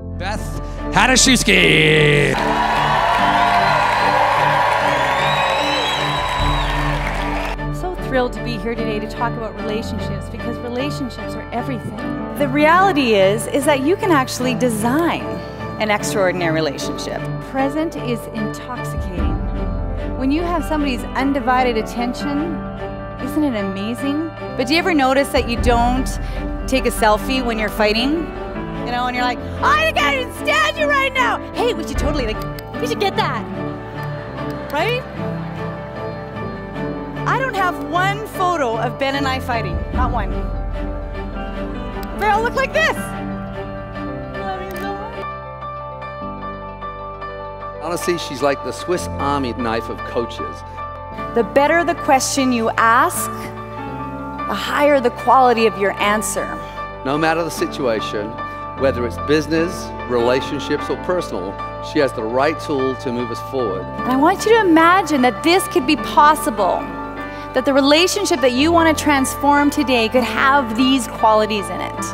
Beth Hanishewski. so thrilled to be here today to talk about relationships because relationships are everything. The reality is is that you can actually design an extraordinary relationship. Present is intoxicating. When you have somebody's undivided attention, isn't it amazing? But do you ever notice that you don't take a selfie when you're fighting? You know, and you're like, oh, I can't even stand you right now. Hey, we should totally like, we should get that. Right? I don't have one photo of Ben and I fighting. Not one. They all look like this. Love you so much. Honestly, she's like the Swiss Army knife of coaches. The better the question you ask, the higher the quality of your answer. No matter the situation, whether it's business, relationships, or personal, she has the right tool to move us forward. And I want you to imagine that this could be possible. That the relationship that you want to transform today could have these qualities in it.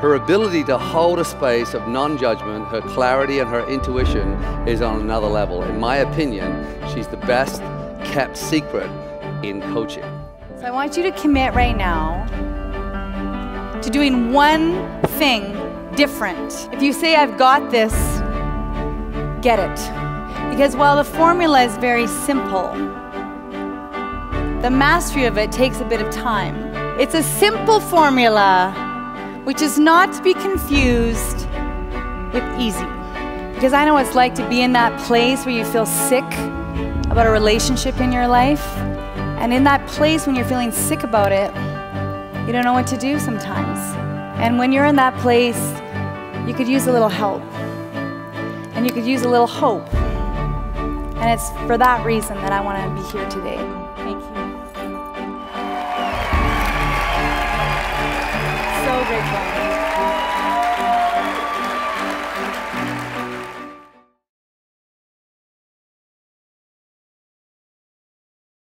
Her ability to hold a space of non judgment, her clarity, and her intuition is on another level. In my opinion, she's the best kept secret in coaching. So I want you to commit right now to doing one thing different. If you say, I've got this, get it. Because while the formula is very simple, the mastery of it takes a bit of time. It's a simple formula, which is not to be confused with easy. Because I know what it's like to be in that place where you feel sick about a relationship in your life. And in that place, when you're feeling sick about it, you don't know what to do sometimes. And when you're in that place, you could use a little help. And you could use a little hope. And it's for that reason that I want to be here today.